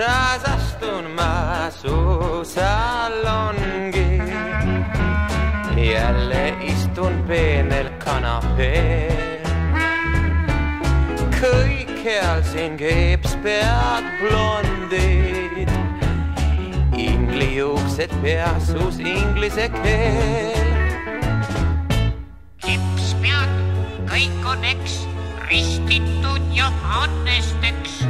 taas astun ma, su salongi. jälle istun peenel kanapeel. kõikjal siin keeps pead blondid. ingli juuksed peas, uus inglise keel. keps pead, kõik on eks, ristitud ja annesteks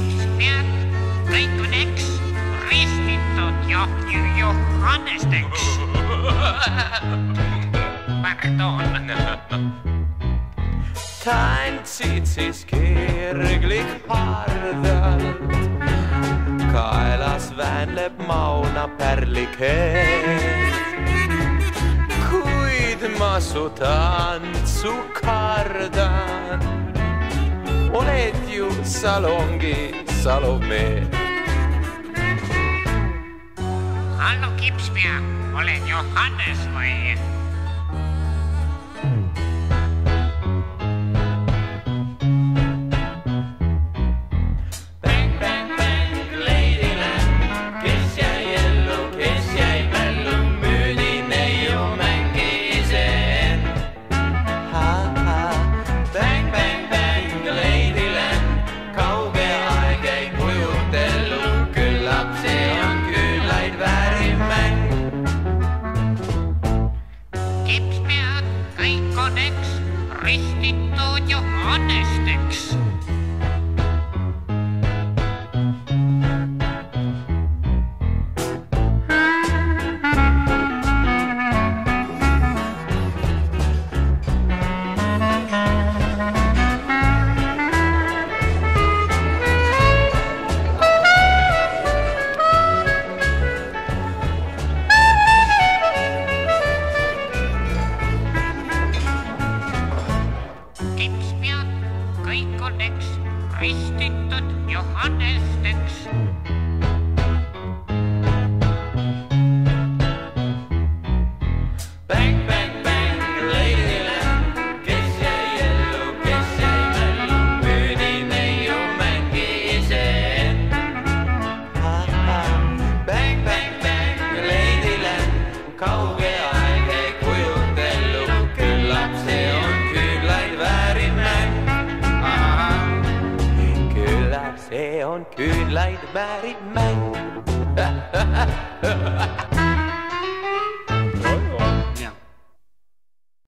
kipspead, kõik on eks ristitud jo Johannesteks Pardon tantsid siis kirglik pardalt. kaelas väänleb Mauna pärlikeel. kuid ma su tantsu kardan. Salonghi, Salomé. Hallo Kipsberg, olen Johannes või? Johannesteks kauge aeg ei kujutellu, küllap see on küllaid vääriv mäng. küllap see on küllaid vääriv mäng.